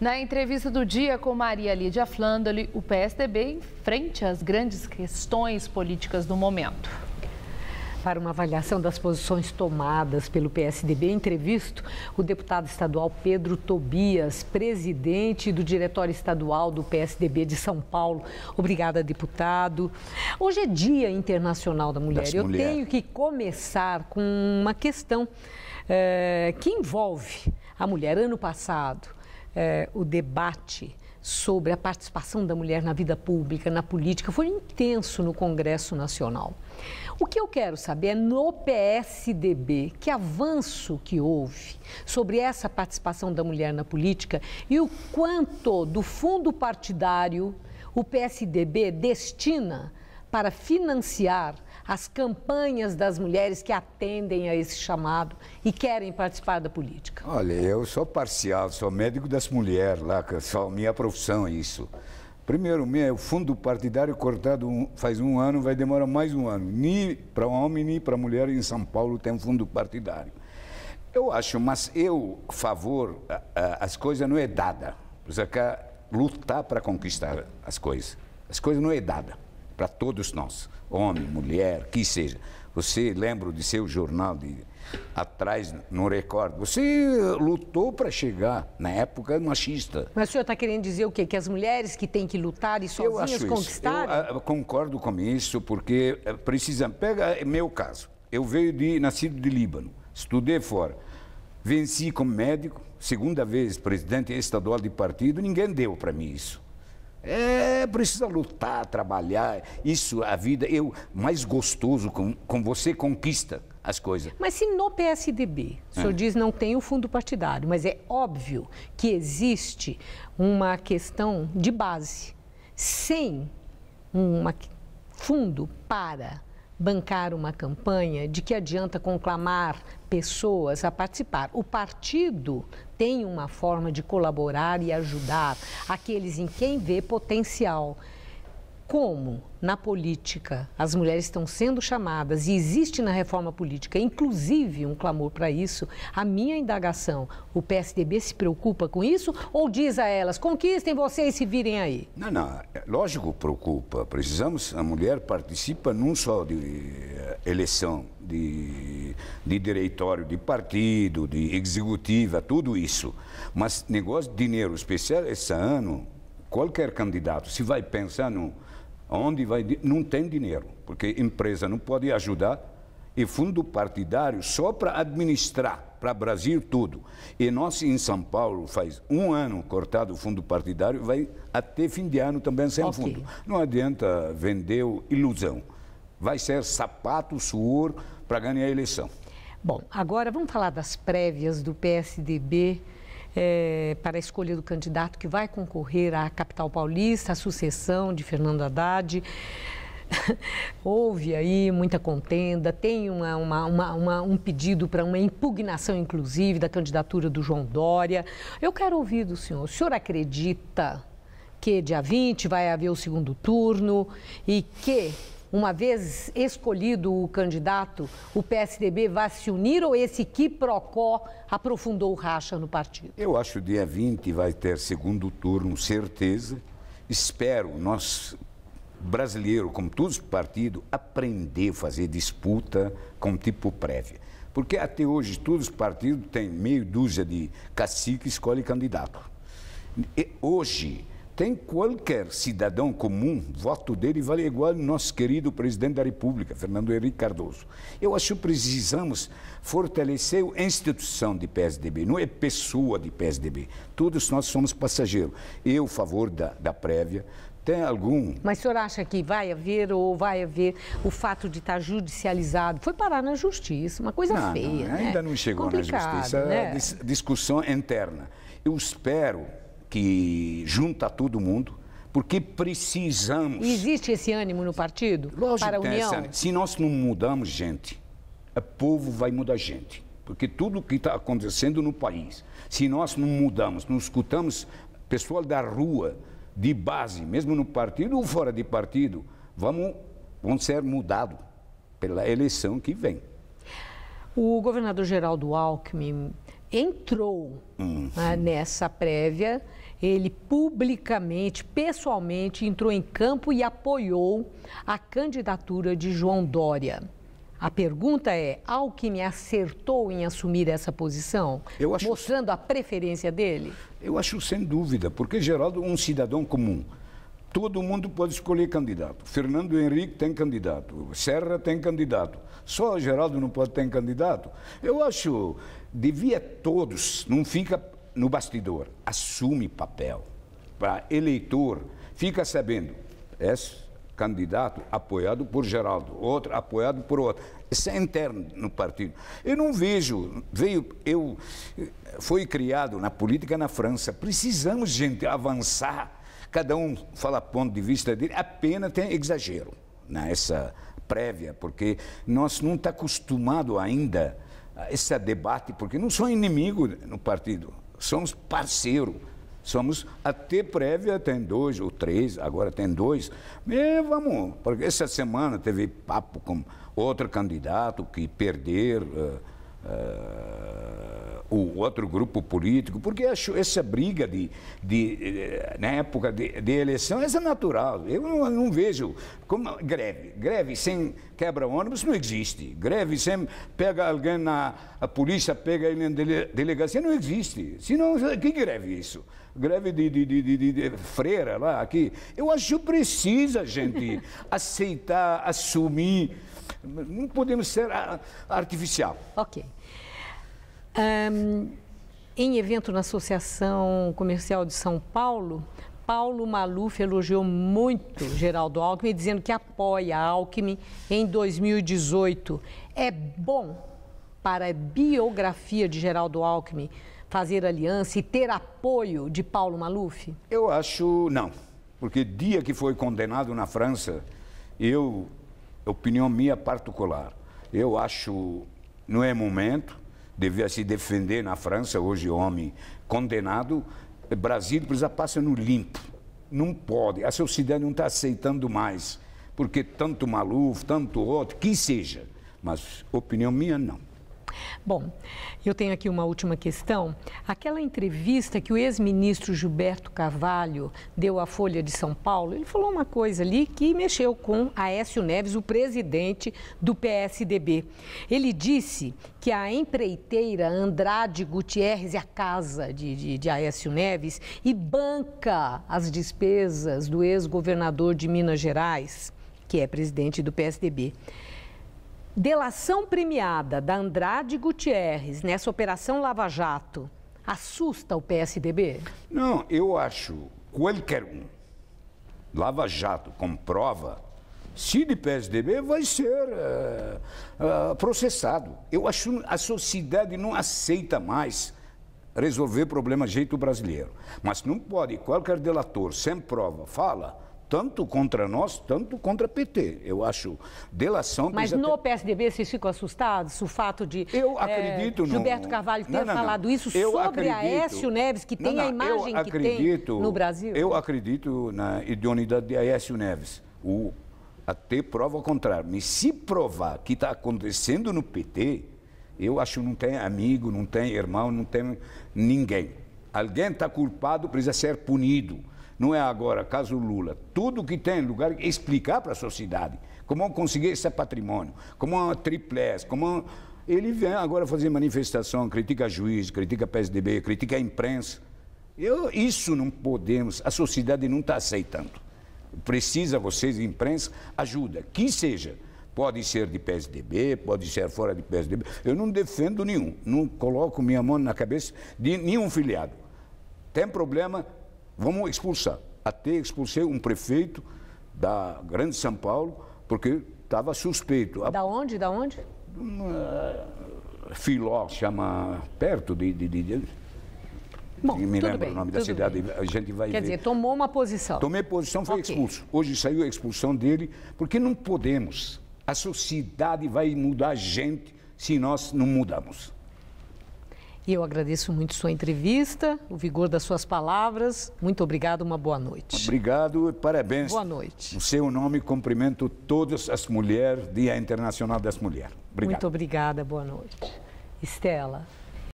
Na entrevista do dia com Maria Lídia Flandoli, o PSDB enfrente as grandes questões políticas do momento. Para uma avaliação das posições tomadas pelo PSDB, entrevisto o deputado estadual Pedro Tobias, presidente do Diretório Estadual do PSDB de São Paulo. Obrigada, deputado. Hoje é Dia Internacional da Mulher. Eu tenho que começar com uma questão é, que envolve a mulher. Ano passado, é, o debate sobre a participação da mulher na vida pública, na política, foi intenso no Congresso Nacional. O que eu quero saber é no PSDB, que avanço que houve sobre essa participação da mulher na política e o quanto do fundo partidário o PSDB destina para financiar as campanhas das mulheres que atendem a esse chamado e querem participar da política? Olha, eu sou parcial, sou médico das mulheres lá, que só minha profissão é isso. Primeiro, o fundo partidário cortado faz um ano, vai demorar mais um ano. Nem para homem, nem para mulher em São Paulo tem um fundo partidário. Eu acho, mas eu, favor, as coisas não é dada. Quer lutar para conquistar as coisas. As coisas não é dada para todos nós, homem, mulher, que seja. Você lembra de seu jornal de atrás, não recordo. Você lutou para chegar na época machista. Mas o senhor está querendo dizer o quê? Que as mulheres que têm que lutar e sozinhas conquistarem? Eu, eu concordo com isso, porque eh, precisa. Pega é meu caso. Eu veio de nascido de Líbano, estudei fora, venci como médico, segunda vez presidente estadual de partido, ninguém deu para mim isso. É, precisa lutar, trabalhar. Isso, a vida, eu mais gostoso com, com você conquista as coisas. Mas se no PSDB, o senhor é. diz não tem o fundo partidário, mas é óbvio que existe uma questão de base. Sem um fundo para bancar uma campanha, de que adianta conclamar pessoas a participar. O partido tem uma forma de colaborar e ajudar aqueles em quem vê potencial. Como na política as mulheres estão sendo chamadas e existe na reforma política, inclusive um clamor para isso, a minha indagação, o PSDB se preocupa com isso ou diz a elas, conquistem vocês e se virem aí? Não, não, é lógico preocupa. Precisamos, a mulher participa não só de eh, eleição, de, de diretório de partido, de executiva, tudo isso. Mas negócio de dinheiro especial, esse ano, qualquer candidato, se vai pensar no onde vai, não tem dinheiro, porque empresa não pode ajudar e fundo partidário só para administrar para Brasil tudo. E nós em São Paulo faz um ano cortado o fundo partidário, vai até fim de ano também sem okay. fundo. Não adianta vender ilusão. Vai ser sapato, suor para ganhar a eleição. Bom, agora vamos falar das prévias do PSDB é, para a escolha do candidato que vai concorrer à capital paulista, a sucessão de Fernando Haddad. Houve aí muita contenda, tem uma, uma, uma, um pedido para uma impugnação, inclusive, da candidatura do João Dória. Eu quero ouvir do senhor. O senhor acredita que dia 20 vai haver o segundo turno e que uma vez escolhido o candidato, o PSDB vai se unir ou esse quiprocó aprofundou o racha no partido? Eu acho que dia 20 vai ter segundo turno, certeza. Espero, nós brasileiro, como todos os partidos, aprender a fazer disputa com tipo prévia. Porque até hoje todos os partidos têm meio dúzia de cacique escolhe candidato. E hoje tem qualquer cidadão comum, voto dele vale igual ao nosso querido presidente da República, Fernando Henrique Cardoso. Eu acho que precisamos fortalecer a instituição de PSDB, não é pessoa de PSDB. Todos nós somos passageiros. Eu, a favor da, da prévia, tem algum. Mas o senhor acha que vai haver ou vai haver o fato de estar judicializado? Foi parar na justiça, uma coisa não, feia. Não, ainda né? não chegou Complicado, na justiça. Né? É discussão interna. Eu espero que junta todo mundo, porque precisamos. E existe esse ânimo no partido Lógico para a união? Se nós não mudamos gente, o povo vai mudar gente. Porque tudo o que está acontecendo no país, se nós não mudamos, não escutamos pessoal da rua, de base, mesmo no partido ou fora de partido, vamos, vamos ser mudados pela eleição que vem. O governador Geraldo Alckmin entrou uhum. né, nessa prévia, ele publicamente, pessoalmente, entrou em campo e apoiou a candidatura de João Dória. A pergunta é: Alckmin acertou em assumir essa posição, acho, mostrando a preferência dele? Eu acho sem dúvida, porque Geraldo é um cidadão comum. Todo mundo pode escolher candidato. Fernando Henrique tem candidato, Serra tem candidato. Só Geraldo não pode ter candidato. Eu acho, devia todos, não fica no bastidor, assume papel. Para eleitor, fica sabendo, esse candidato apoiado por Geraldo, outro apoiado por outro. Isso é interno no partido. Eu não vejo, veio, eu, foi criado na política na França. Precisamos, gente, avançar. Cada um fala ponto de vista dele, apenas tem exagero nessa prévia, porque nós não estamos tá acostumados ainda a esse debate, porque não sou inimigo no partido somos parceiro. Somos até prévia, tem dois ou três, agora tem dois. E vamos, porque essa semana teve papo com outro candidato que perder. Uh, uh, o outro grupo político, porque acho essa briga de, de, eh, na época de, de eleição é natural. Eu não, não, vejo como greve. Greve sem quebra-ônibus não existe. Greve sem pega alguém na a polícia pega ele na dele, delegacia não existe. Senão que greve isso? Greve de, de, de, de, freira lá aqui. Eu acho que precisa gente aceitar, assumir. Não podemos ser artificial. Ok. Um, em evento na Associação Comercial de São Paulo, Paulo Maluf elogiou muito Geraldo Alckmin, dizendo que apoia Alckmin em 2018. É bom para a biografia de Geraldo Alckmin fazer aliança e ter apoio de Paulo Maluf? Eu acho não, porque dia que foi condenado na França, eu, opinião minha particular, eu acho não é momento, devia se defender na França, hoje homem condenado, Brasil precisa passar no limpo. Não pode, a sociedade não está aceitando mais, porque tanto Maluf, tanto outro, que seja, mas opinião minha não. Bom, eu tenho aqui uma última questão. Aquela entrevista que o ex-ministro Gilberto Carvalho deu à Folha de São Paulo, ele falou uma coisa ali que mexeu com Aécio Neves, o presidente do PSDB. Ele disse que a empreiteira Andrade Gutierrez é a casa de, de, de Aécio Neves e banca as despesas do ex-governador de Minas Gerais, que é presidente do PSDB. Delação premiada da Andrade Gutierrez nessa Operação Lava Jato assusta o PSDB? Não, eu acho qualquer um. Lava Jato comprova se de PSDB vai ser uh, uh, processado. Eu acho a sociedade não aceita mais resolver problema jeito brasileiro. Mas não pode qualquer delator sem prova fala tanto contra nós, tanto contra PT. Eu acho delação... Mas no ter... PSDB vocês ficam assustados? O fato de eu eh, acredito é, no... Gilberto Carvalho ter não, não, falado não. isso eu sobre acredito... Aécio Neves, que tem a imagem acredito, que tem no Brasil? Eu acredito na idoneidade de Aécio Neves. O, até prova contrária. Mas se provar que está acontecendo no PT, eu acho que não tem amigo, não tem irmão, não tem ninguém. Alguém está culpado, precisa ser punido. Não é agora, caso Lula. Tudo que tem lugar, explicar para a sociedade como conseguir esse patrimônio, como uma triplés, como ele vem agora fazer manifestação, critica juiz, critica PSDB, critica a imprensa. Eu, isso não podemos, a sociedade não está aceitando. Precisa vocês, imprensa, ajuda, que seja. Pode ser de PSDB, pode ser fora de PSDB. Eu não defendo nenhum, não coloco minha mão na cabeça de nenhum filiado. Tem problema, Vamos expulsar. Até expulsei um prefeito da Grande São Paulo, porque estava suspeito. Da onde? Da onde? Filó, chama perto de, de, de Bom, me lembro bem, o nome da cidade, bem. a gente vai Quer ver. dizer, tomou uma posição. Tomei posição, foi okay. expulso. Hoje saiu a expulsão dele, porque não podemos. A sociedade vai mudar a gente se nós não mudamos. E eu agradeço muito sua entrevista, o vigor das suas palavras. Muito obrigado, uma boa noite. Obrigado, parabéns. Boa noite. No seu nome, cumprimento todas as mulheres, Dia Internacional das Mulheres. Obrigado. Muito obrigada, boa noite. Estela.